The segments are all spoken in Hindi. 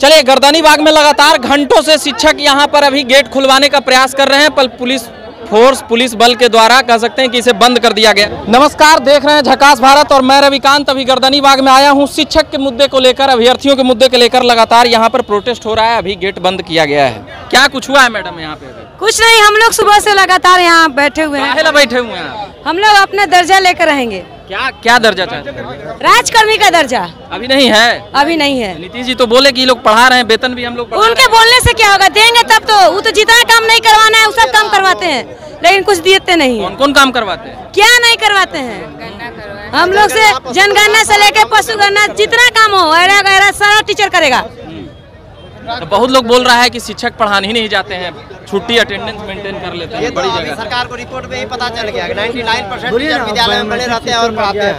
चलिए गर्दनी बाग में लगातार घंटों से शिक्षक यहाँ पर अभी गेट खुलवाने का प्रयास कर रहे हैं पर पुलिस फोर्स पुलिस बल के द्वारा कह सकते हैं कि इसे बंद कर दिया गया। नमस्कार देख रहे हैं झकास भारत और मैं रविकांत अभी गर्दनी बाग में आया हूँ। शिक्षक के मुद्दे को लेकर अभ्यर्थियों के मुद्दे को लेकर लगातार यहाँ पर प्रोटेस्ट हो रहा है अभी गेट बंद किया गया है। क्या कुछ हुआ है मैडम यहाँ पे कुछ नहीं हम लोग सुबह से लगातार यहाँ बैठे हुए हैं। बैठे हुए हैं हम लोग अपना दर्जा लेकर रहेंगे। क्या क्या दर्जा चाहते हैं? राजकर्मी का दर्जा। अभी नहीं है। अभी नहीं है। नीतीश जी तो बोले कि लोग पढ़ा रहे हैं वेतन भी हम लोग उनके बोलने से क्या होगा? देंगे तब तो। वो तो जितना काम नहीं करवाना है वो सब काम करवाते हैं। लेकिन कुछ देते नहीं कौन है। कौन काम करवाते हैं? क्या नहीं करवाते हैं? हम लोग से जनगणना से लेकर पशुगणना जितना काम हो सारा टीचर करेगा। तो बहुत लोग बोल रहा है कि शिक्षक पढ़ाने ही नहीं जाते हैं। छुट्टी अटेंडेंस मेंटेन कर लेते हैं। बड़ी जगह। सरकार को रिपोर्ट में ही पता चल गया। कि 99 परसेंट विद्यालय में बने रहते हैं और पढ़ाते हैं।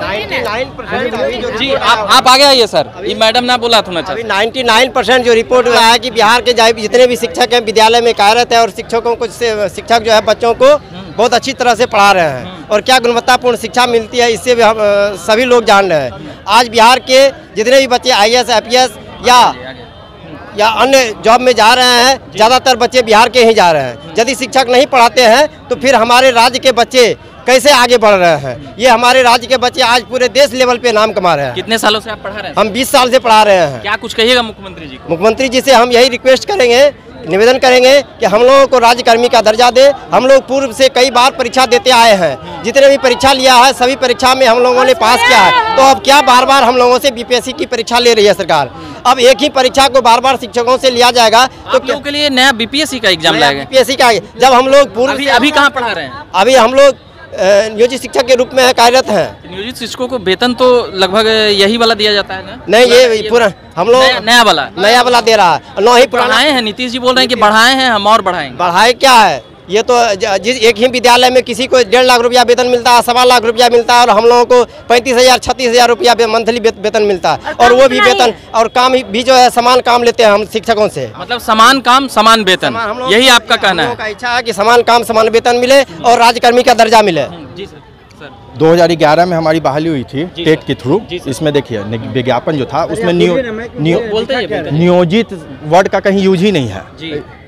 99 परसेंट अभी जो आप आप आगे आइए सर। ये मैडम ना बोला था ना अभी 99 परसेंट जो रिपोर्ट में आया है कि बिहार के जाए- जितने भी शिक्षक हैं विद्यालय में कार्यरत है और शिक्षकों को शिक्षक जो है बच्चों को बहुत अच्छी तरह से पढ़ा रहे हैं और क्या गुणवत्तापूर्ण शिक्षा मिलती है इससे भी हम सभी लोग जान रहे हैं। आज बिहार के जितने भी बच्चे आई एस या या अन्य जॉब में जा रहे हैं ज़्यादातर बच्चे बिहार के ही जा रहे हैं। यदि शिक्षक नहीं पढ़ाते हैं तो फिर हमारे राज्य के बच्चे कैसे आगे बढ़ रहे हैं? ये हमारे राज्य के बच्चे आज पूरे देश लेवल पे नाम कमा रहे हैं। कितने सालों से आप पढ़ा रहे हैं? हम 20 साल से पढ़ा रहे हैं। क्या कुछ कहिएगा मुख्यमंत्री जी मुख्यमंत्री जी से हम यही रिक्वेस्ट करेंगे निवेदन करेंगे कि हम लोगों को राज्यकर्मी का दर्जा दे। हम लोग पूर्व से कई बार परीक्षा देते आए हैं। जितने भी परीक्षा लिया है सभी परीक्षा में हम लोगों ने पास किया है। तो अब क्या बार बार हम लोगों से बीपीएससी की परीक्षा ले रही है सरकार? अब एक ही परीक्षा को बार बार शिक्षकों से लिया जाएगा तो लोगों के लिए नया बीपीएससी का एग्ज़ाम लाएगा। बीपीएससी का जब हम लोग पूर्व अभी अभी कहाँ पढ़ा रहे हैं? अभी हम लोग नियोजित शिक्षक के रूप में कार्यरत हैं। नियोजित शिक्षकों को वेतन तो लगभग यही वाला दिया जाता है ना? नहीं ये पूरा हम लोग नया, नया वाला। नया वाला दे रहा है। न ही पुराना हैं नीतीश जी बोल रहे हैं कि बढ़ाए हैं हम और बढ़ाएँगे। बढ़ाए क्या है? ये तो जिस एक ही विद्यालय में किसी को डेढ़ लाख रुपया वेतन मिलता है सवा लाख रुपया मिलता है और हम लोगों को पैंतीस हज़ार छत्तीस हज़ार रुपया मंथली वेतन मिलता। है और वो भी वेतन और काम ही- भी जो है समान काम लेते हैं हम शिक्षकों से। मतलब समान काम समान वेतन। यही आपका कहना है। इच्छा है कि समान काम समान वेतन मिले और राज्यकर्मी का दर्जा मिले। जी सर। 2011 में हमारी बहाली हुई थी टेट के थ्रू। इसमें देखिए विज्ञापन जो था उसमें नियो, नियो। नियोजित वर्ड का कहीं यूज़ ही नहीं है।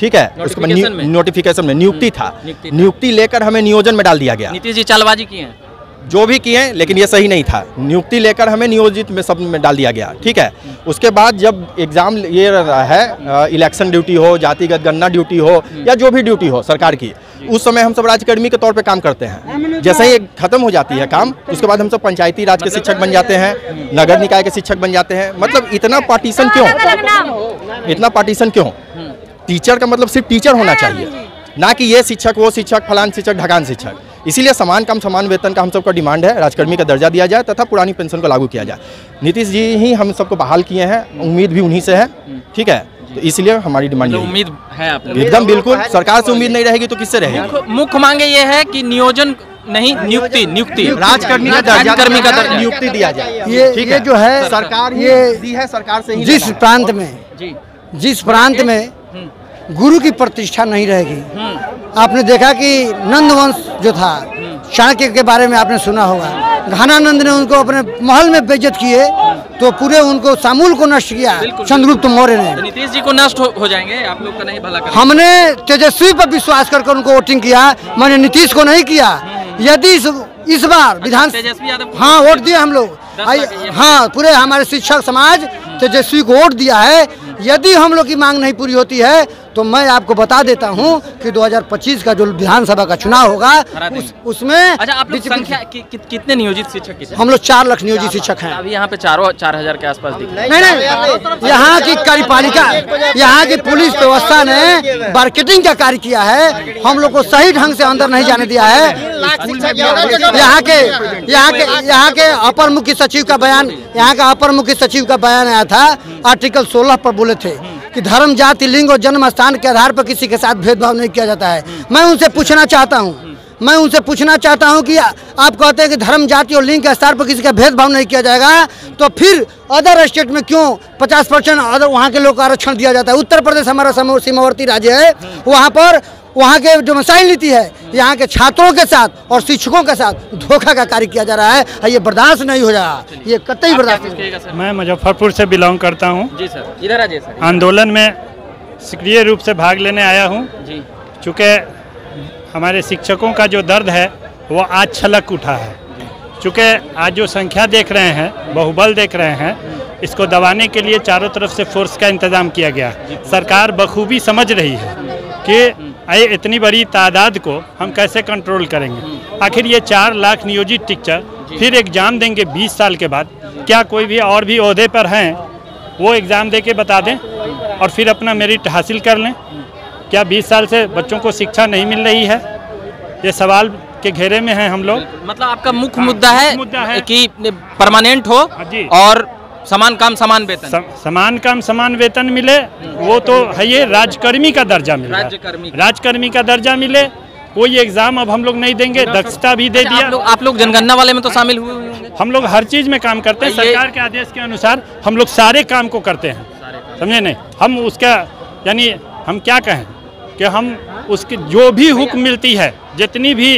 ठीक है? उसके बाद नोटिफिकेशन में। नियुक्ति था। नियुक्ति लेकर हमें नियोजन में डाल दिया गया। नीतीश जी चालबाजी की हैं। जो भी किए लेकिन ये सही नहीं था। नियुक्ति लेकर हमें नियोजित में सब में डाल दिया गया, ठीक है? उसके बाद जब एग्ज़ाम ये है इलेक्शन ड्यूटी हो, जातिगत गणना ड्यूटी हो, या जो भी ड्यूटी हो, सरकार की, उस समय हम सब राज्यकर्मी के तौर पे काम करते हैं। जैसे ही खत्म हो जाती है काम, उसके बाद हम सब पंचायती राज के शिक्षक बन जाते हैं, नगर निकाय के शिक्षक बन जाते हैं। मतलब इतना पार्टीशन क्यों? इतना पार्टीशन क्यों? टीचर का मतलब सिर्फ़ टीचर होना चाहिए। ना कि ये शिक्षक, वो शिक्षक, फलान शिक्षक, ढगान शिक्षक। इसीलिए समान काम समान वेतन का हम सबका डिमांड है राजकर्मी का दर्जा दिया जाए तथा पुरानी पेंशन को लागू किया जाए। नीतीश जी ही हम सबको बहाल किए हैं उम्मीद भी उन्हीं से है ठीक है? तो इसलिए हमारी डिमांड यही उम्मीद है आप एकदम बिल्कुल सरकार से उम्मीद नहीं रहेगी तो किससे रहेगी? मुख्य- मांगे ये है कि नियोजन नहीं नियुक्ति नियुक्ति राजकर्मी का राजकर्मी का दर्जा। नियुक्ति दिया जाए। ये ठीक ये जो है सरकार। ये दी है सरकार से जिस प्रांत में जिस प्रांत में गुरु की प्रतिष्ठा नहीं रहेगी। आपने देखा कि नंदवंश जो था चाणक्य के बारे में आपने सुना होगा। घानानंद ने उनको अपने महल में बेजत किए तो पूरे उनको सामूल को नष्ट किया चंद्रगुप्त मौर्य तो ने नीतीश जी को नष्ट हो, हो जाएँगे आप लोग का नहीं भला कर हमने तेजस्वी पर विश्वास कर उनको वोटिंग किया मैंने नीतीश को नहीं किया। यदि इस, बार विधान यादव को हाँ वोट दिए हम लोग। हाँ पूरे हमारे शिक्षक समाज तेजस्वी को वोट दिया है। यदि हम लोग की मांग नहीं पूरी होती है तो मैं आपको बता देता हूँ कि 2025 का जो विधानसभा का चुनाव होगा उस, उसमें अच्छा आप लोग संख्या कि, कि, कितने नियोजित शिक्षक की हम लोग चार लाख नियोजित शिक्षक हैं। अभी यहाँ पे चारों चार हज़ार के आसपास नहीं नहीं यहाँ की कार्यपालिका यहाँ की पुलिस व्यवस्था ने मार्केटिंग का कार्य किया है। हम लोग को सही ढंग से अंदर नहीं जाने दिया है। यहाँ के यहाँ के यहाँ के अपर मुख्य सचिव का बयान यहाँ का अपर मुख्य सचिव का बयान आया था। आर्टिकल 16 पर बोले थे। कि धर्म, जाति, लिंग और जन्म स्थान के आधार पर किसी के साथ भेदभाव नहीं किया जाता है। मैं उनसे पूछना चाहता हूँ, मैं उनसे पूछना चाहता हूँ कि आप कहते हैं कि धर्म, जाति और लिंग के स्तर पर किसी का भेदभाव नहीं किया जाएगा तो फिर अदर स्टेट में क्यों 50 परसेंट अदर वहाँ के लोग को आरक्षण दिया जाता है? उत्तर प्रदेश हमारा सीमावर्ती राज्य है, वहाँ पर वहाँ के जो मसाइल नीति है यहाँ के छात्रों के साथ और शिक्षकों के साथ धोखा का कार्य किया जा रहा है ये बर्दाश्त नहीं हो रहा। ये कतई बर्दाश्त नहीं मैं मुजफ्फरपुर से बिलोंग करता हूँ। जी सर इधर आ सर। आंदोलन में सक्रिय रूप से भाग लेने आया हूँ। चूँकि हमारे शिक्षकों का जो दर्द है वो आज छलक उठा है। चूँकि आज जो संख्या देख रहे हैं बहुबल देख रहे हैं इसको दबाने के लिए चारों तरफ़ से फोर्स का इंतज़ाम किया गया। सरकार बखूबी समझ रही है कि ये इतनी बड़ी तादाद को हम कैसे कंट्रोल करेंगे? आखिर ये चार लाख नियोजित टीचर फिर एग्ज़ाम देंगे 20 साल के बाद। क्या कोई भी और भी अहदे पर हैं वो एग्ज़ाम दे के बता दें और फिर अपना मेरिट हासिल कर लें। क्या 20 साल से बच्चों को शिक्षा नहीं मिल रही है? ये सवाल के घेरे में हैं हम लोग। मतलब आपका मुख्य हाँ, मुद्दा है, मुद्दा है। कि परमानेंट हो हाँ जी। और समान काम समान वेतन। सम, समान काम समान वेतन मिले वो तो है ये राजकर्मी का दर्जा मिले राज्यकर्मी राजकर्मी का। दर्जा मिले कोई एग्ज़ाम अब हम लोग नहीं देंगे दक्षता भी दे अच्छा, आप दिया लोग आप लोग जनगणना वाले में तो शामिल हुए हुए हम लोग हर चीज़ में काम करते हैं सरकार के आदेश के अनुसार हम लोग सारे काम को करते हैं। समझे नहीं? हम उसका यानी हम क्या कहें कि हम उसकी जो भी हुक्म मिलती है जितनी भी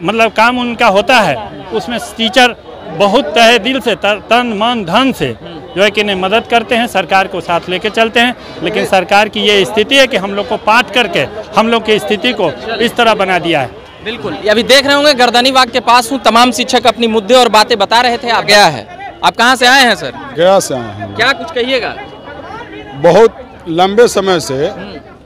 मतलब काम उनका होता है उसमें टीचर बहुत तहे दिल से तर- तन मन धन से जो है कि नहीं मदद करते हैं सरकार को साथ लेके चलते हैं। लेकिन सरकार की ये स्थिति है कि हम लोग को पाट करके हम लोग की स्थिति को इस तरह बना दिया है। बिल्कुल। ये अभी देख रहे होंगे गर्दनी बाग के पास हूँ तमाम शिक्षक अपनी मुद्दे और बातें बता रहे थे आप गया है। आप कहाँ से आए हैं सर? गया से आए हैं। क्या कुछ कहिएगा? बहुत लंबे समय से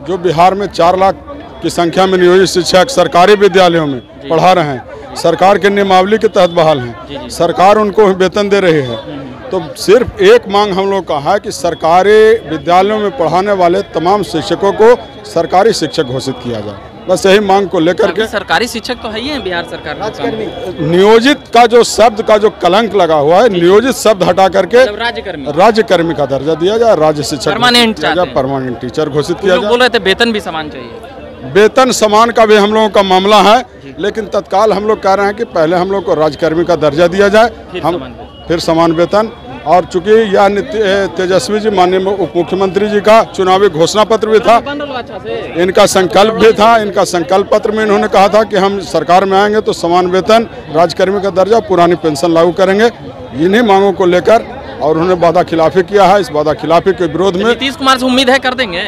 जो बिहार में चार लाख की संख्या में नियोजित शिक्षक सरकारी विद्यालयों में पढ़ा रहे हैं सरकार के नियमावली के तहत बहाल हैं। सरकार उनको वेतन दे रही है। तो सिर्फ़ एक मांग हम लोग का है कि सरकारी विद्यालयों में पढ़ाने वाले तमाम शिक्षकों को सरकारी शिक्षक घोषित किया जाए। बस यही मांग को लेकर के सरकारी शिक्षक तो है ही हैं बिहार सरकार नियोजित का जो शब्द का जो कलंक लगा हुआ है नियोजित शब्द हटा करके मतलब राज्यकर्मी राज्य कर्मी का दर्जा दिया जाए राज्य शिक्षक। परमानेंट टीचर घोषित किया जाए। बोल रहे थे वेतन भी समान चाहिए। वेतन समान का भी हम लोगों का मामला है लेकिन तत्काल हम लोग कह रहे हैं कि पहले हम लोग को राज्यकर्मी का दर्जा दिया जाए फिर हम समान वेतन। फिर समान वेतन। और चूँकि यह तेजस्वी जी माननीय उप मुख्यमंत्री जी का चुनावी घोषणा पत्र भी था अच्छा इनका संकल्प भी था इनका संकल्प पत्र में इन्होंने कहा था कि हम सरकार में आएँगे तो समान वेतन राज्यकर्मी का दर्जा पुरानी पेंशन लागू करेंगे। इन्हीं मांगों को लेकर और उन्होंने वादा खिलाफी किया है। इस वादा खिलाफी के विरोध में नीतीश कुमार से उम्मीद है कर देंगे?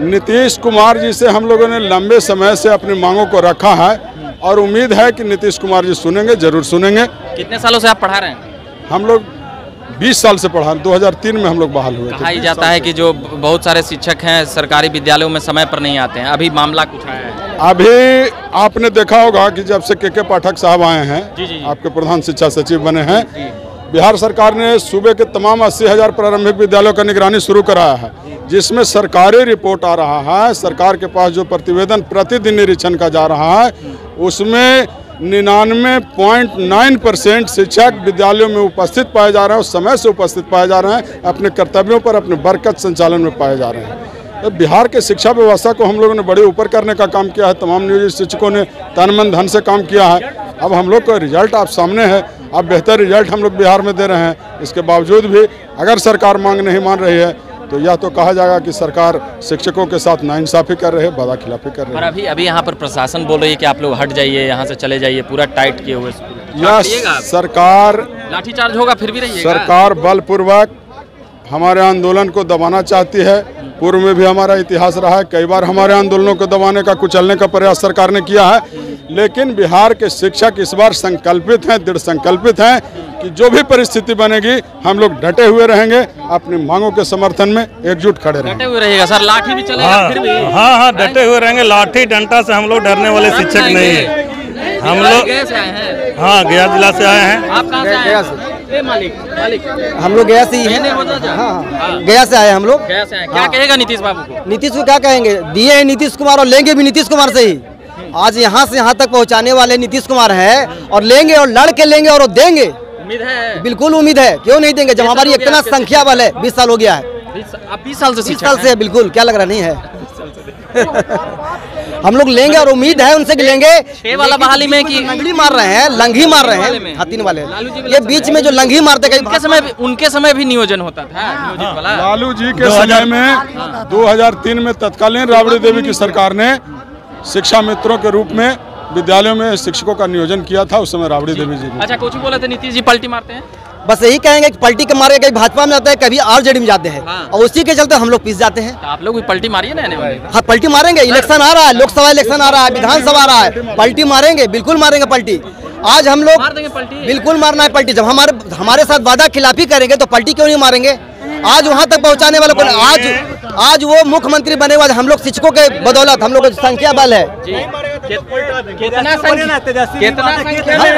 नीतीश कुमार जी से हम लोगों ने लंबे समय से अपनी मांगों को रखा है और उम्मीद है कि नीतीश कुमार जी सुनेंगे ज़रूर सुनेंगे। कितने सालों से आप पढ़ा रहे हैं? हम लोग 20 साल से पढ़ा 2003 में हम लोग बहाल हुए कहा जाता है कि जो बहुत सारे शिक्षक हैं सरकारी विद्यालयों में समय पर नहीं आते हैं। अभी मामला कुछ आया है? अभी आपने देखा होगा कि जब से के के पाठक साहब आए हैं जी, जी, जी। आपके प्रधान शिक्षा सचिव बने हैं बिहार सरकार ने सूबे के तमाम अस्सी हज़ार प्रारंभिक विद्यालयों का निगरानी शुरू कराया है, जिसमें सरकारी रिपोर्ट आ रहा है, सरकार के पास जो प्रतिवेदन प्रतिदिन निरीक्षण का जा रहा है, उसमें निन्यानवे पॉइंट नाइन परसेंट शिक्षक विद्यालयों में उपस्थित पाए जा रहे हैं और समय से उपस्थित पाए जा रहे हैं, अपने कर्तव्यों पर, अपने बरकत संचालन में पाए जा रहे हैं। तो बिहार के शिक्षा व्यवस्था को हम लोगों ने बड़े ऊपर करने का काम किया है, तमाम नियोजित शिक्षकों ने तन मन धन से काम किया है। अब हम लोग का रिज़ल्ट आप सामने है अब बेहतर रिज़ल्ट हम लोग बिहार में दे रहे हैं। इसके बावजूद भी अगर सरकार मांग नहीं मान रही है तो यह तो कहा जाएगा कि सरकार शिक्षकों के साथ नाइंसाफ़ी कर रहे है वादा खिलाफी कर रही है। अभी अभी यहाँ पर प्रशासन बोल रही है कि आप लोग हट जाइए यहाँ से चले जाइए पूरा टाइट किए हुए यह सरकार लाठीचार्ज होगा फिर भी रहिएगा। सरकार बलपूर्वक हमारे आंदोलन को दबाना चाहती है। पूर्व में भी हमारा इतिहास रहा है कई बार हमारे आंदोलनों को दबाने का कुचलने का प्रयास सरकार ने किया है लेकिन बिहार के शिक्षक इस बार संकल्पित हैं दृढ़ संकल्पित हैं कि जो भी परिस्थिति बनेगी हम लोग डटे हुए रहेंगे अपनी मांगों के समर्थन में एकजुट खड़े रहेंगे डटे हुए रहिएगा सर लाठी भी चलेगा हाँ फिर भी। हाँ हाँ डटे हुए रहेंगे लाठी डंडा से हम लोग डरने वाले शिक्षक नहीं है। हम लोग से हैं। हाँ गया जिला से आए हैं। आप कहाँ से आए हैं? ए, मालिक मालिक। हम लोग गया से ही कहने हो जा। हाँ गया से आए हम लोग। गया से आए। क्या कहेगा नीतीश बाबू को? नीतीश को क्या कहेंगे? दिए हैं नीतीश कुमार और लेंगे भी नीतीश कुमार से ही। आज यहाँ से यहाँ तक पहुँचाने वाले नीतीश कुमार हैं और लेंगे और लड़ के लेंगे और देंगे। उम्मीद है। बिल्कुल उम्मीद है। क्यों नहीं देंगे? जब हमारी इतना संख्या बल है बीस साल हो गया है। बीस- साल से बीस साल से बिल्कुल। क्या लग रहा नहीं है। हम लोग लेंगे और उम्मीद है उनसे कि लेंगे। छह वाला बहाली में कि लंगड़ी मार रहे हैं लंगी मार रहे हैं। हाँ तीन वाले। ये बीच में जो लंगी मारते कहीं उनके समय भी उनके समय भी नियोजन होता था नियोजित लालू जी के समय में 2003 में तत्कालीन राबड़ी देवी की सरकार ने शिक्षा मित्रों के रूप में विद्यालयों में शिक्षकों का नियोजन किया था उस समय राबड़ी देवी जी ने अच्छा कुछ बोले थे नीतीश जी पलटी मारते हैं? बस यही कहेंगे कि पलटी के मारे कभी भाजपा में जाते हैं कभी आरजेडी में जाते हैं। हाँ। और उसी के चलते हम लोग पिस जाते हैं। तो आप लोग भी पलटी मारिए ना आने वाले हाँ पलटी मारेंगे इलेक्शन आ रहा है लोकसभा इलेक्शन आ रहा है विधानसभा आ रहा है। पलटी मारेंगे बिल्कुल मारेंगे पलटी। आज हम लोग बिल्कुल मारना है पलटी। जब हमारे हमारे साथ वादा खिलाफी करेंगे तो पलटी क्यों नहीं मारेंगे? आज वहाँ तक पहुँचाने वाले को आज आज वो मुख्यमंत्री बने हुए हम लोग शिक्षकों के बदौलत हम लोग संख्या बल है। कितना कितना हैं तेजस्वी कितना कितना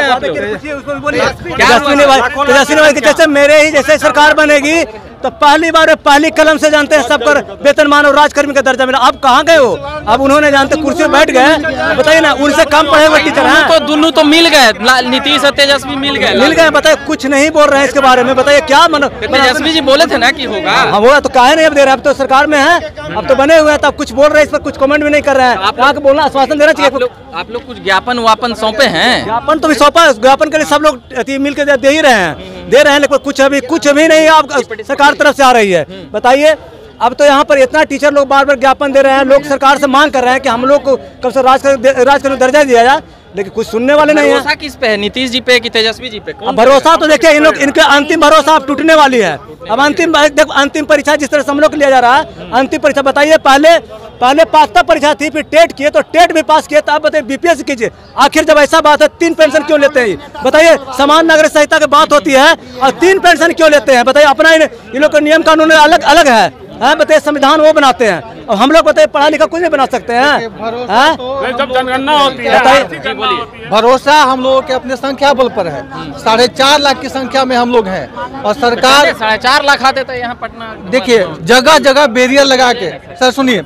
तेजस्वी मेरे ही जैसे सरकार बनेगी तो पहली बार पहली कलम से जानते हैं सबका वेतनमान और राजकर्मी का दर्जा मिला। अब कहाँ गए हो? अब उन्होंने जानते कुर्सी बैठ गए बताइए ना उनसे कम पढ़े हुए टीचर हैं। तो दोनों तो मिल गए नीतीश और तेजस्वी मिल गए। मिल गए बताए कुछ नहीं बोल रहे हैं इसके बारे में। बताइए क्या मन तेजस्वी जी बोले थे ना कि होगा। हाँ वो तो काहे नहीं अब दे रहे अब तो सरकार में है अब तो बने हुए हैं तब कुछ बोल रहे हैं इस पर कुछ कमेंट भी नहीं कर रहे हैं। आप- बोलना आश्वासन देना चाहिए। आप लोग कुछ ज्ञापन वापन सौंपे हैं? ज्ञापन तो भी सौंपा है, ज्ञापन के लिए सब लोग मिल के दे ही रहे हैं। दे रहे हैं लेकिन कुछ अभी कुछ अभी नहीं आप सरकार तरफ़ से आ रही है। बताइए अब तो यहाँ पर इतना टीचर लोग बार बार ज्ञापन दे रहे हैं लोग सरकार से मांग कर रहे हैं कि हम लोग को कब से राज राज दर्जा दिया जाए। लेकिन कुछ सुनने वाले नहीं है। किस पे है? नीतीश जी पे कि तेजस्वी जी पे? भरोसा तो देखिए इन लोग इनके अंतिम भरोसा अब टूटने वाली है। अब अंतिम देखो अंतिम परीक्षा जिस तरह से हम लोग लिया जा रहा है अंतिम परीक्षा बताइए पहले पहले पात्रता परीक्षा थी फिर टेट किए तो टेट भी पास किए तो आप बताइए बीपीएस कीजिए। आखिर जब ऐसा बात है तीन पेंशन क्यों लेते हैं? बताइए समान नागरिक संहिता की बात होती है और तीन पेंशन क्यों लेते हैं? बताइए अपना इन लोग का नियम कानून अलग अलग है। हैं बताइए संविधान वो बनाते हैं। और हम लोग बताइए पढ़ा लिखा कुछ नहीं बना सकते हैं। हैं? जनगणना होती बताइए। भरोसा हम लोगों के अपने संख्या बल पर है। साढ़े चार लाख की संख्या में हम लोग हैं। और सरकार साढ़े चार लाख आते थे यहाँ पटना देखिए जगह जगह बैरियर लगा के सर सुनिए।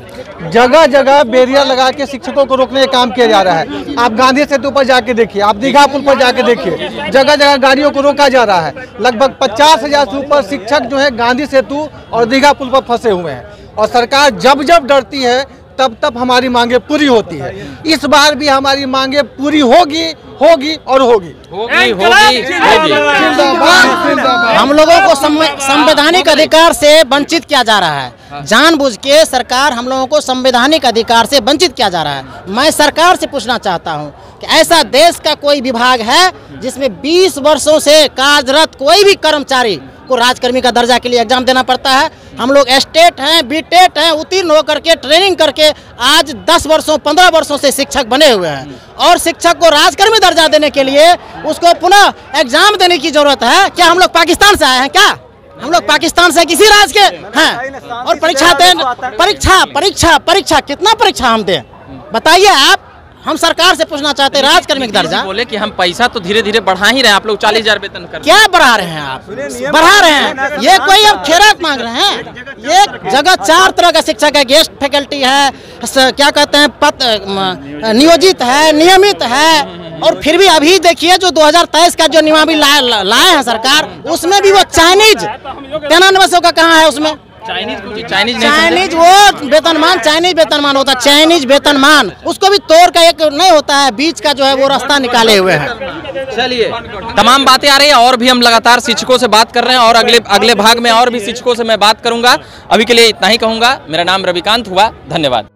जगह जगह बैरियर लगा के शिक्षकों को रोकने का काम किया जा रहा है। आप गांधी सेतु पर जाके देखिए आप दीघा पुल पर जाके देखिए। जगह जगह गाड़ियों को रोका जा रहा है। लगभग पचास हज़ार से ऊपर शिक्षक जो है गांधी सेतु और दीघा पुल पर फंसे हुए हैं। और सरकार जब जब डरती है तब तब हमारी मांगे पूरी होती है। इस बार भी हमारी मांगे पूरी होगी होगी और होगी। होगी होगी होगी। हम लोगों को संवैधानिक अधिकार से वंचित किया जा रहा है। जानबूझ के सरकार हम लोगों को संवैधानिक अधिकार से वंचित किया जा रहा है। मैं सरकार से पूछना चाहता हूँ कि ऐसा देश का कोई विभाग है जिसमें 20 वर्षों से कार्यरत कोई भी कर्मचारी को राजकर्मी का दर्जा के लिए एग्ज़ाम देना पड़ता है। हम लोग एस्टेट हैं बीटेट हैं, उत्तीर्ण होकर के ट्रेनिंग करके आज 10 वर्षों 15 वर्षों से शिक्षक बने हुए हैं। और शिक्षक को राजकर्मी दर्जा देने के लिए उसको पुनः एग्ज़ाम देने की ज़रूरत है। क्या हम लोग पाकिस्तान से आए हैं क्या? हम लोग पाकिस्तान से किसी राज्य के? हैं। और परीक्षा दें परीक्षा परीक्षा परीक्षा कितना परीक्षा हम दें? बताइए आप। हम सरकार से पूछना चाहते हैं राजकर्मी दर्जा। बोले कि हम पैसा तो धीरे धीरे बढ़ा ही रहे हैं आप लोग चालीस हज़ार वेतन कर क्या बढ़ा रहे हैं आप? बढ़ा रहे हैं। ये कोई अब खेरात मांग रहे हैं? ये जगह चार तरह का शिक्षक है गेस्ट फैकल्टी है क्या कहते हैं पद नियोजित है नियमित है। और फिर भी अभी देखिए जो 2023 का जो नियमावली लाए ला- लाए हैं सरकार उसमें भी वो चाइनीज़ तिरानवे सौ का कहाँ है उसमें? चाइनीज़ नहीं चाइनीज़ वो वेतनमान चाइनीज़ वेतनमान होता है चाइनीज़ वेतनमान उसको भी तोड़ का एक नहीं होता है बीच का जो है वो रास्ता निकाले हुए हैं। चलिए तमाम बातें आ रही है और भी हम लगातार शिक्षकों से बात कर रहे हैं और अगले अगले भाग में और भी शिक्षकों से मैं बात करूँगा। अभी के लिए इतना ही कहूँगा। मेरा नाम रविकांत हुआ धन्यवाद।